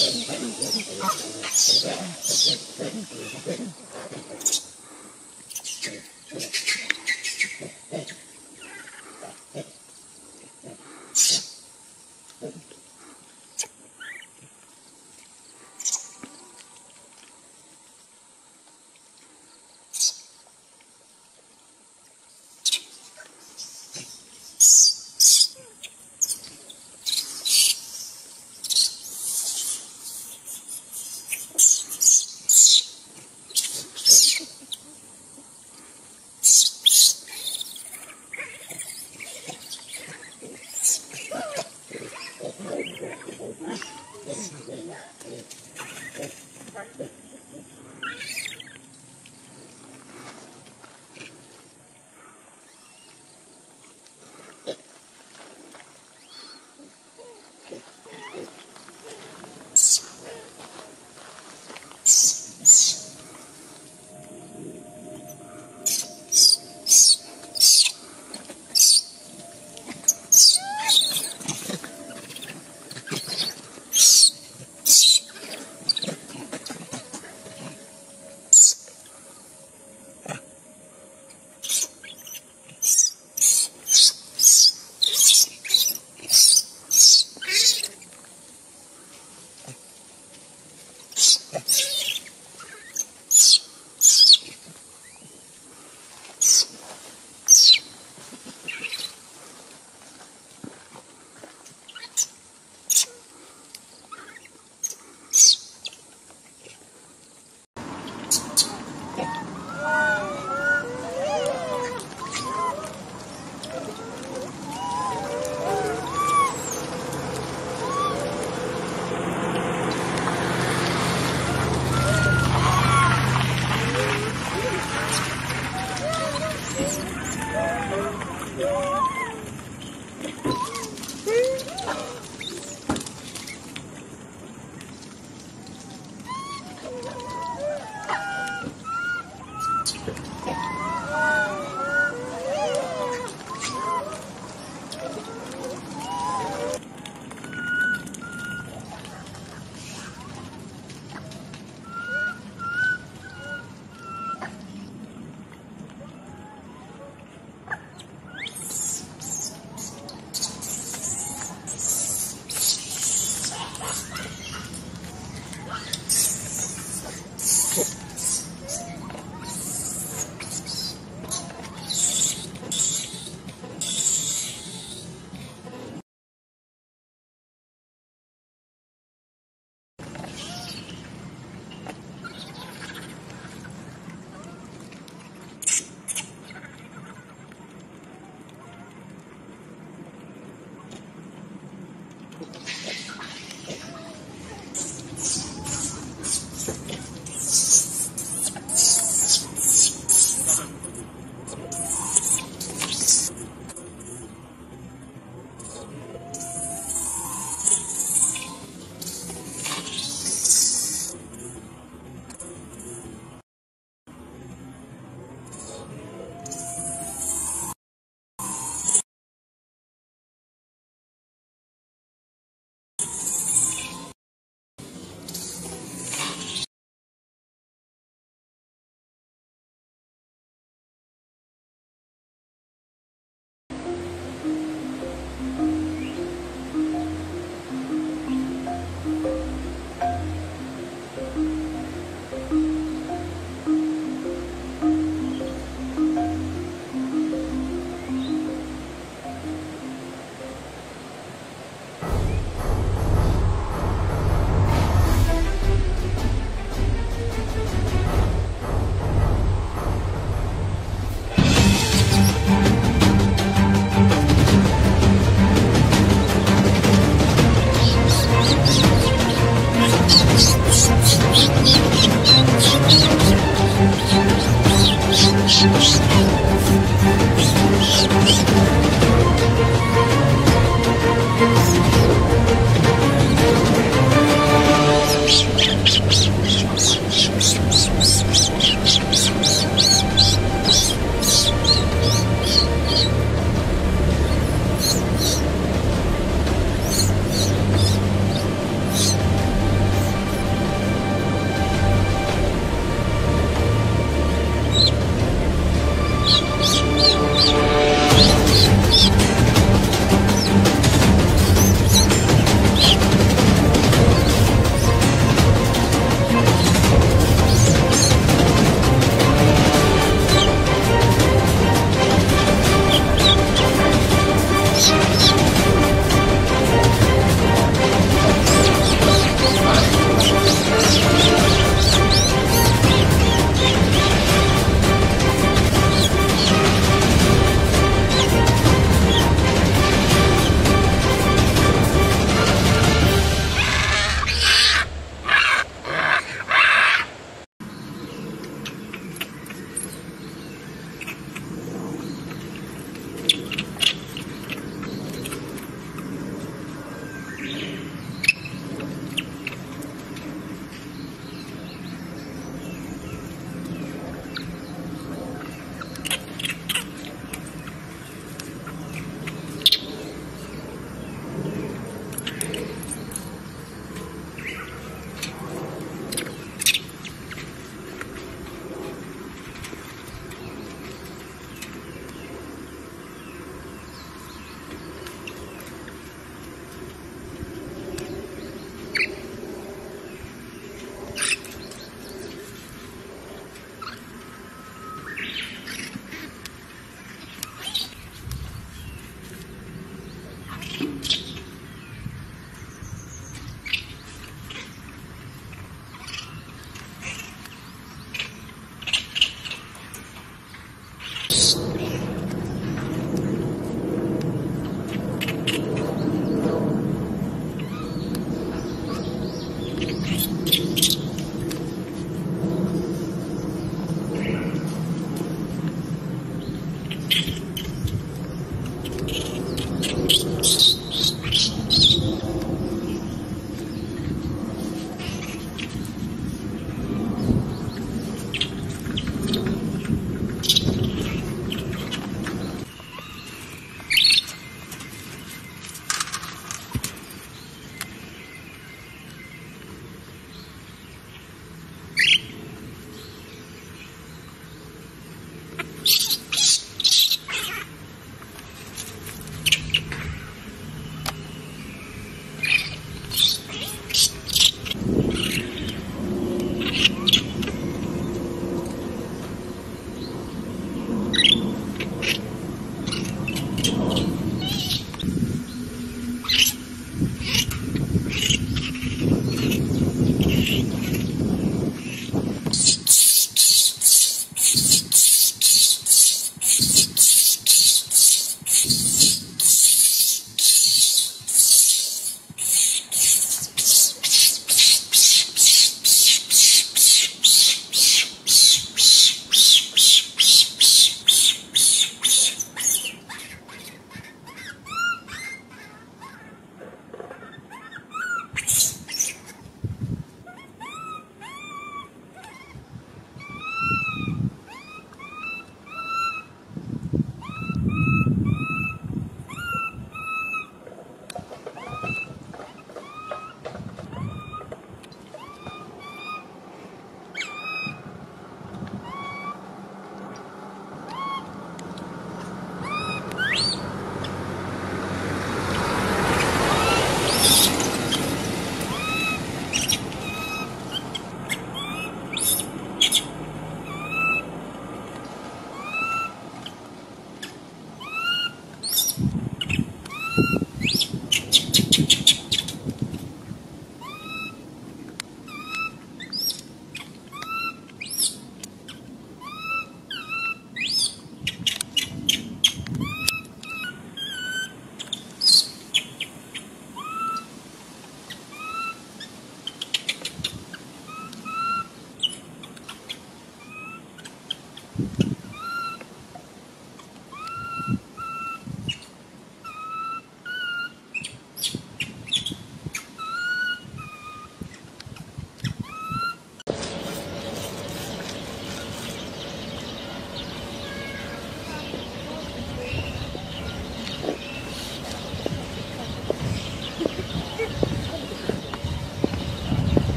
Yes.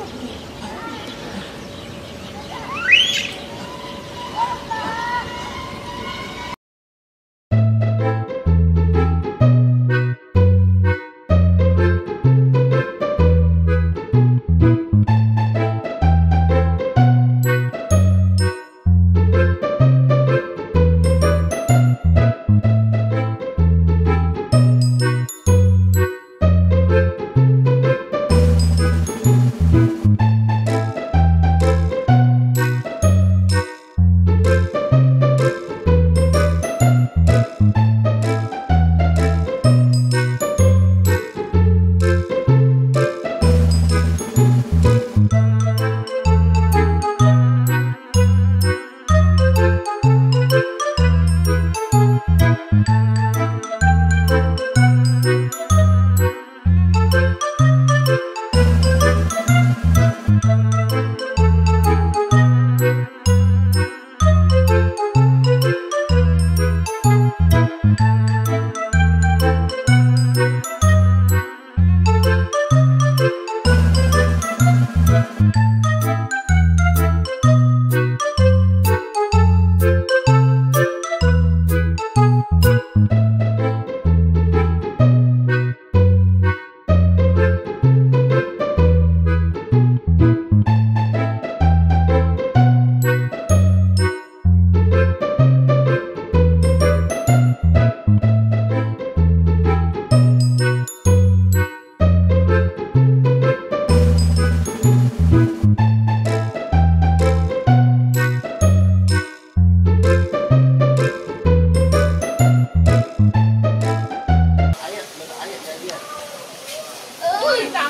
Gracias.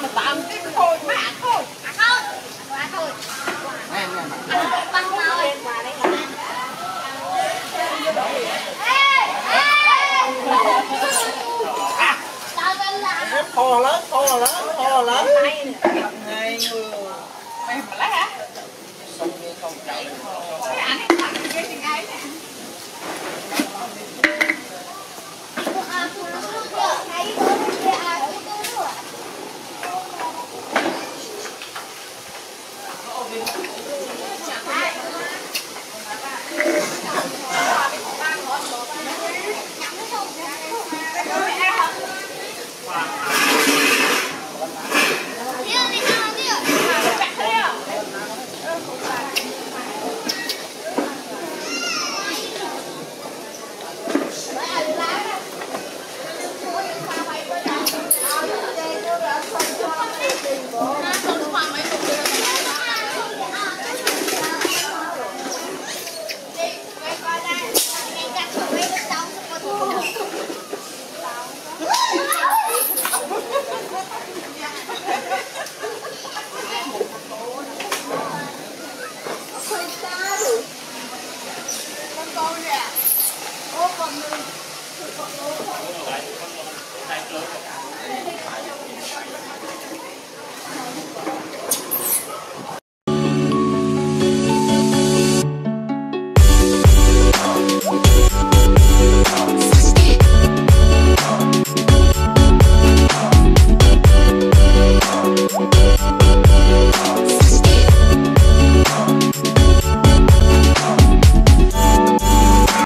Mà cái thôi ăn thôi À thôi. Băng thôi. Ê. Tao tên là Kho lớn, kho lớn, kho lớn. Thank you.